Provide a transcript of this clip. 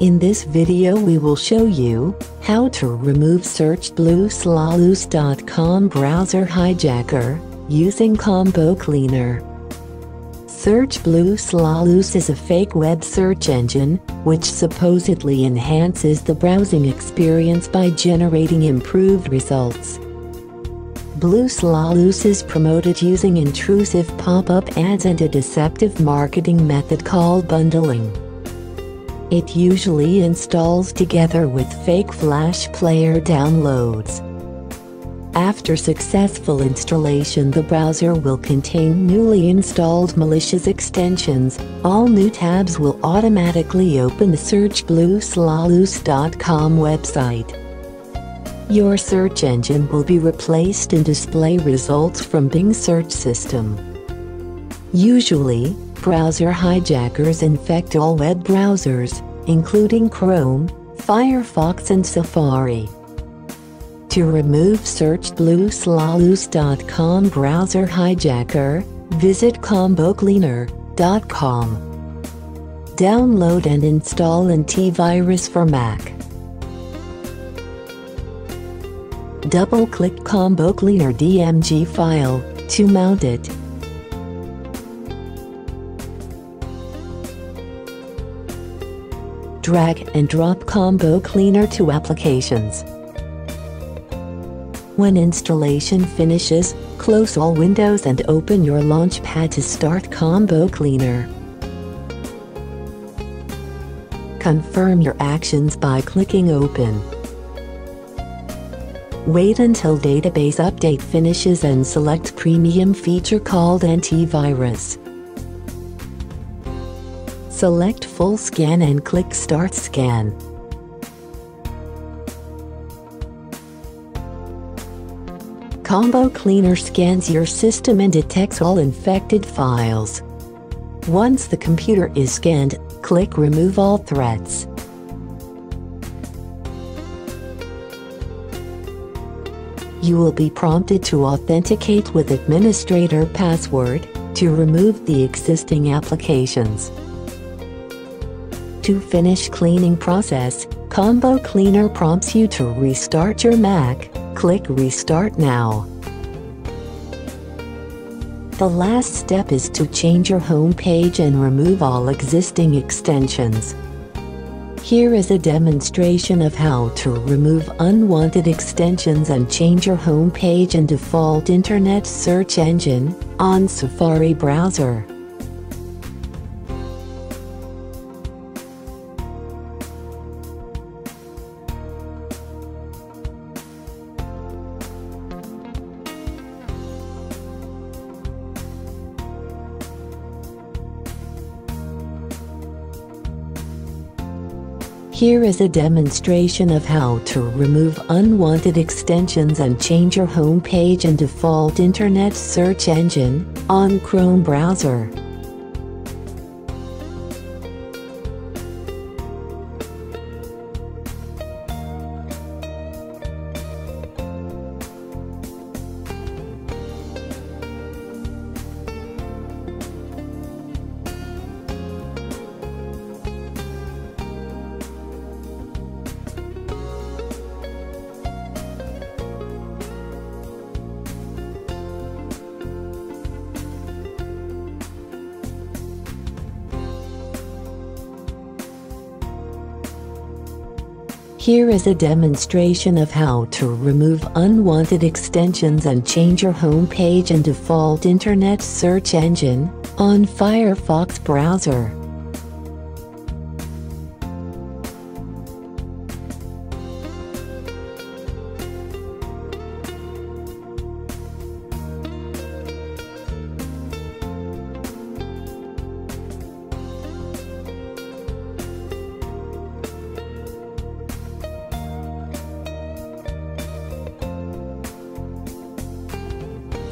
In this video we will show you how to remove search.blueslaluz.com browser hijacker using Combo Cleaner. search.blueslaluz is a fake web search engine which supposedly enhances the browsing experience by generating improved results. blueslaluz is promoted using intrusive pop-up ads and a deceptive marketing method called bundling. It usually installs together with fake Flash player downloads. After successful installation the browser will contain newly installed malicious extensions. All new tabs will automatically open the search.blueslaluz.com website. Your search engine will be replaced and display results from Bing search system. Usually, browser hijackers infect all web browsers, including Chrome, Firefox and Safari. To remove search.blueslaluz.com browser hijacker, visit combocleaner.com. Download and install antivirus for Mac. Double-click Combo DMG file to mount it. Drag and drop Combo Cleaner to Applications. When installation finishes, close all windows and open your Launchpad to start Combo Cleaner. Confirm your actions by clicking Open. Wait until database update finishes and select premium feature called antivirus. Select full scan and click start scan. Combo Cleaner scans your system and detects all infected files. Once the computer is scanned, click Remove all threats. You will be prompted to authenticate with administrator password to remove the existing applications. To finish cleaning process, Combo Cleaner prompts you to restart your Mac, click Restart Now. The last step is to change your home page and remove all existing extensions. Here is a demonstration of how to remove unwanted extensions and change your home page and default internet search engine on Safari browser. Here is a demonstration of how to remove unwanted extensions and change your home page and default internet search engine on Chrome browser. Here is a demonstration of how to remove unwanted extensions and change your home page and default internet search engine on Firefox browser.